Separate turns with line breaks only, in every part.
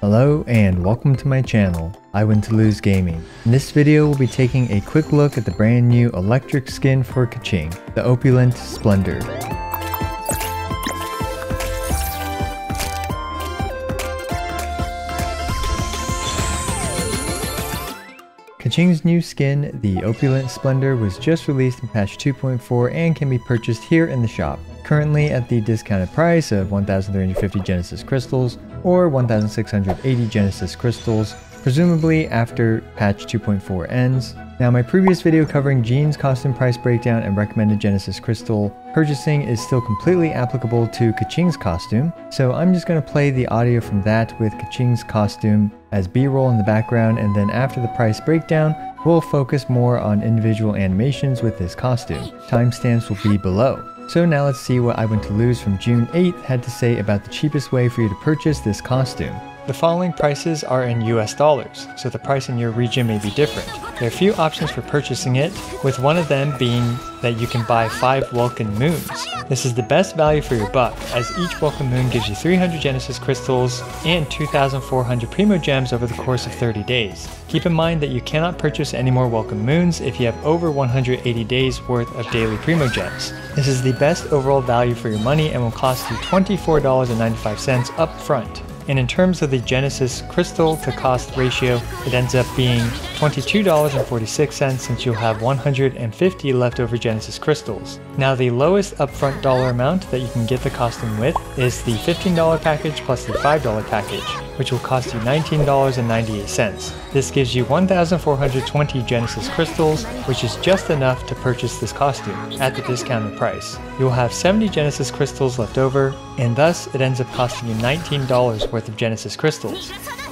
Hello and welcome to my channel, I Win to Lose Gaming. In this video we'll be taking a quick look at the brand new electric skin for Keqing, the Opulent Splendor. Keqing's new skin, the Opulent Splendor, was just released in patch 2.4 and can be purchased here in the shop, currently at the discounted price of 1350 Genesis Crystals or 1680 Genesis Crystals, presumably after patch 2.4 ends. Now my previous video covering Jean's costume price breakdown and recommended Genesis Crystal purchasing is still completely applicable to Keqing's costume, so I'm just going to play the audio from that with Keqing's costume as b-roll in the background and then after the price breakdown, we'll focus more on individual animations with this costume. Timestamps will be below. So now let's see what I Win to Lose from June 8th had to say about the cheapest way for you to purchase this costume. The following prices are in US dollars, so the price in your region may be different. There are a few options for purchasing it, with one of them being that you can buy 5 Welkin Moons. This is the best value for your buck, as each Welkin Moon gives you 300 Genesis Crystals and 2,400 Primogems over the course of 30 days. Keep in mind that you cannot purchase any more Welkin Moons if you have over 180 days worth of daily Primogems. This is the best overall value for your money and will cost you $24.95 up front. And in terms of the Genesis crystal to cost ratio, it ends up being $22.46 since you'll have 150 leftover Genesis crystals. Now the lowest upfront dollar amount that you can get the costume with is the $15 package plus the $5 package, which will cost you $19.98. This gives you 1,420 Genesis crystals, which is just enough to purchase this costume at the discounted price. You'll have 70 Genesis crystals left over, and thus it ends up costing you $19 worth of Genesis crystals.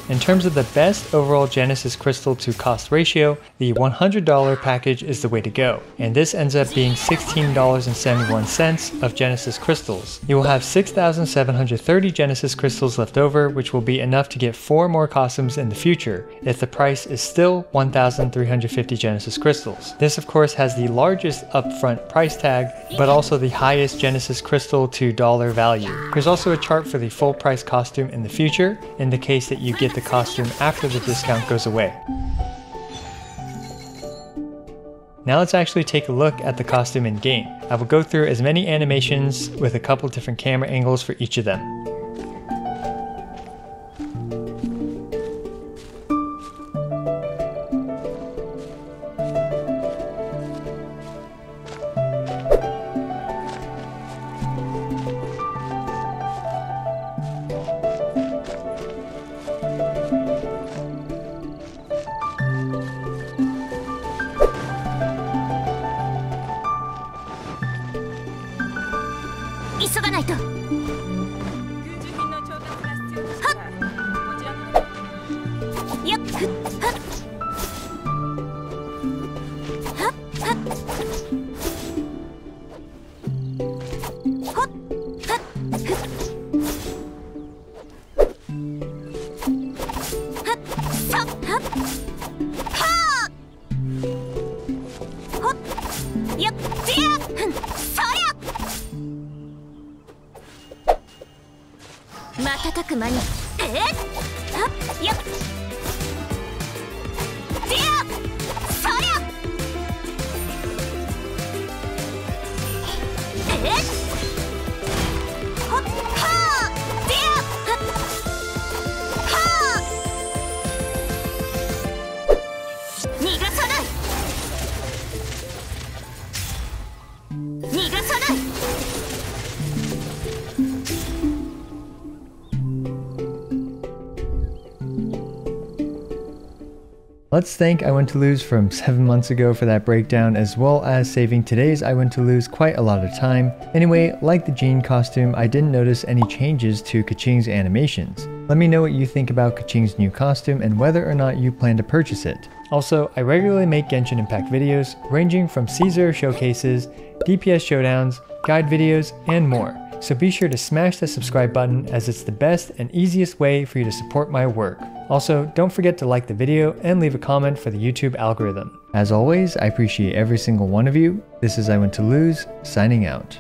In terms of the best overall Genesis crystal to cost ratio, the $100 package is the way to go, and this ends up being $16.71 of Genesis crystals. You will have 6,730 Genesis crystals left over, which will be enough to get 4 more costumes in the future, if the price is still 1,350 Genesis crystals. This of course has the largest upfront price tag, but also the highest Genesis crystal to dollar value. There's also a chart for the full price costume in the future, in the case that you get the costume after the discount goes away. Now let's actually take a look at the costume in game. I will go through as many animations with a couple different camera angles for each of them.
急がないと。よっく間に。え？っや。っそりゃ。え？っ
Let's thank I Win to Lose from 7 months ago for that breakdown as well as saving today's I Win to Lose quite a lot of time. Anyway, like the Jean costume, I didn't notice any changes to Keqing's animations. Let me know what you think about Keqing's new costume and whether or not you plan to purchase it. Also, I regularly make Genshin Impact videos ranging from Caesar showcases, DPS showdowns, guide videos, and more so be sure to smash the subscribe button as it's the best and easiest way for you to support my work. Also, don't forget to like the video and leave a comment for the YouTube algorithm. As always, I appreciate every single one of you. This is I Win to Lose, signing out.